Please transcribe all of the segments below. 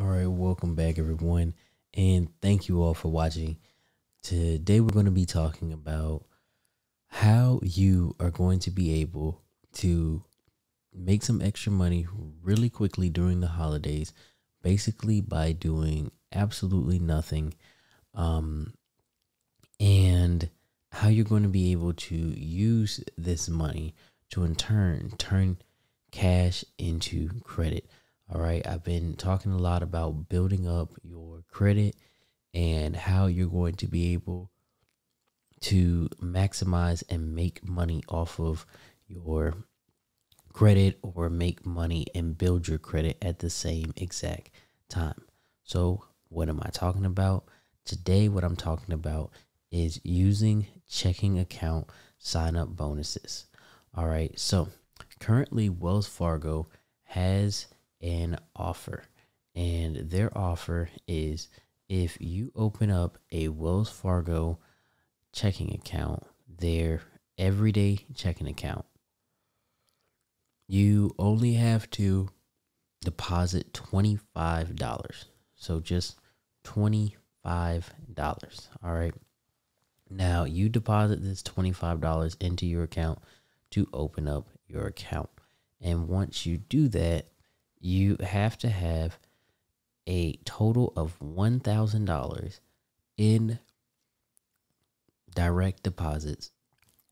All right, welcome back, everyone, and thank you all for watching. Today, we're going to be talking about how you are going to be able to make some extra money really quickly during the holidays, basically by doing absolutely nothing, um, and how you're going to be able to use this money to in turn turn cash into credit. All right, I've been talking a lot about building up your credit and how you're going to be able to maximize and make money off of your credit or make money and build your credit at the same exact time. So, what am I talking about? Today, what I'm talking about is using checking account sign up bonuses. All right, so currently, Wells Fargo has an offer, and their offer is if you open up a Wells Fargo checking account, their everyday checking account, you only have to deposit $25. So just $25. All right. Now you deposit this $25 into your account to open up your account. And once you do that, you have to have a total of $1,000 in direct deposits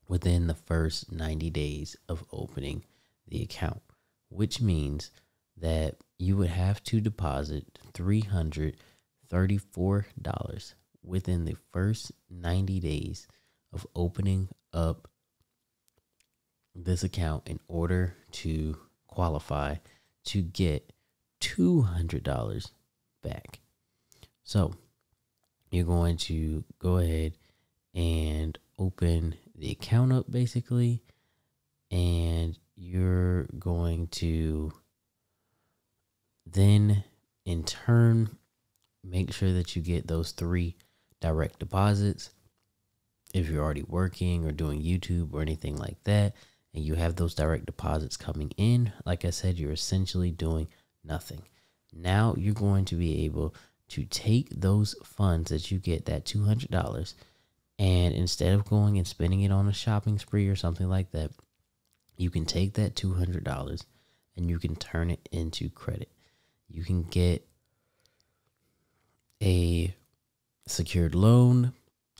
within the first 90 days of opening the account, which means that you would have to deposit $334 within the first 90 days of opening up this account in order to qualify to get $200 back. So you're going to go ahead and open the account up basically, and you're going to then in turn make sure that you get those three direct deposits if you're already working or doing YouTube or anything like that and you have those direct deposits coming in, like I said, you're essentially doing nothing. Now you're going to be able to take those funds that you get, that $200, and instead of going and spending it on a shopping spree or something like that, you can take that $200 and you can turn it into credit. You can get a secured loan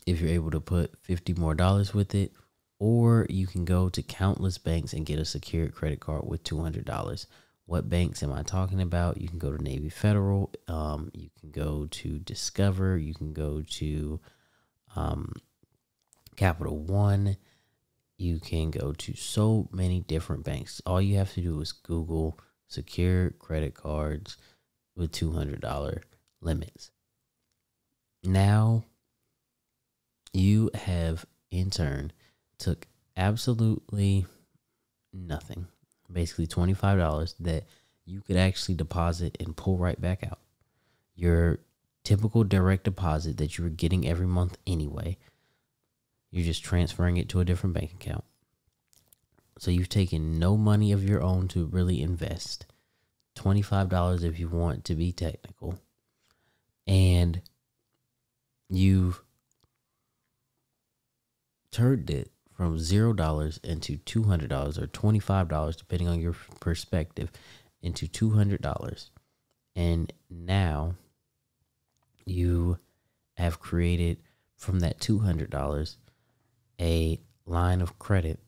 if you're able to put 50 more dollars with it or you can go to countless banks and get a secured credit card with $200 what banks am i talking about? You can go to navy federal um, you can go to discover you can go to um, capital one you can go to so many different banks. All you have to do is google secure credit cards with $200 limits. Now you have in turn took absolutely nothing, basically $25 that you could actually deposit and pull right back out. Your typical direct deposit that you were getting every month anyway, you're just transferring it to a different bank account. So you've taken no money of your own to really invest. $25 if you want to be technical. And you've turned it from zero dollars into two hundred dollars or twenty five dollars, depending on your perspective, into two hundred dollars, and now you have created from that two hundred dollars a line of credit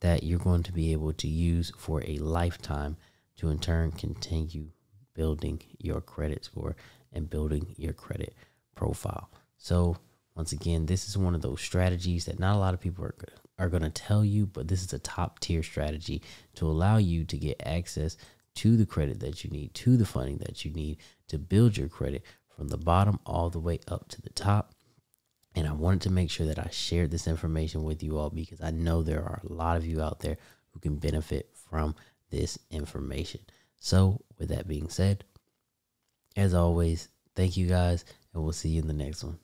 that you're going to be able to use for a lifetime to in turn continue building your credit score and building your credit profile. So once again, this is one of those strategies that not a lot of people are are going to tell you, but this is a top tier strategy to allow you to get access to the credit that you need, to the funding that you need to build your credit from the bottom all the way up to the top. And I wanted to make sure that I shared this information with you all because I know there are a lot of you out there who can benefit from this information. So, with that being said, as always, thank you guys, and we'll see you in the next one.